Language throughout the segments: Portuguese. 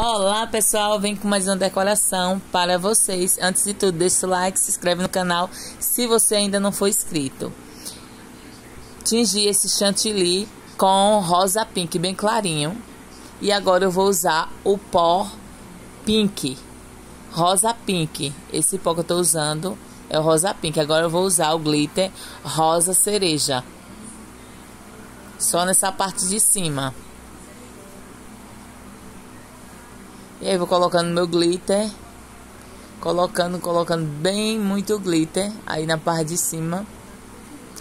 Olá pessoal, vem com mais uma decoração para vocês. Antes de tudo, deixa o like, se inscreve no canal se você ainda não for inscrito. Tingi esse chantilly com rosa pink bem clarinho. E agora eu vou usar o pó pink, rosa pink. Esse pó que eu tô usando é o rosa pink. Agora eu vou usar o glitter rosa cereja. Só nessa parte de cima. E aí vou colocando meu glitter. Colocando, colocando bem muito glitter aí na parte de cima.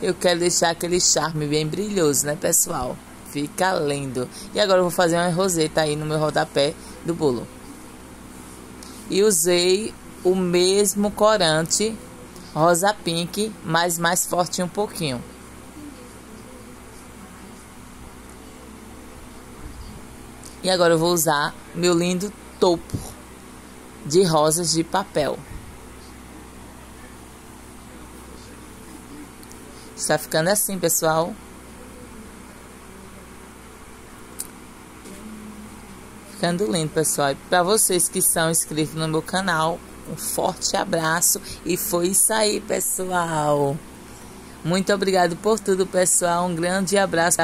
Eu quero deixar aquele charme bem brilhoso, né, pessoal? Fica lindo. E agora eu vou fazer uma roseta aí no meu rodapé do bolo. E usei o mesmo corante rosa pink, mas mais forte um pouquinho. E agora eu vou usar meu lindo topo de rosas de papel. Está ficando assim, pessoal. Ficando lindo, pessoal. E para vocês que são inscritos no meu canal, um forte abraço. E foi isso aí, pessoal. Muito obrigado por tudo, pessoal. Um grande abraço.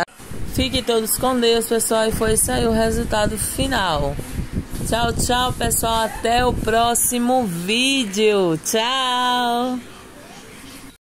Fiquem todos com Deus, pessoal. E foi isso aí o resultado final. Tchau, tchau, pessoal. Até o próximo vídeo. Tchau.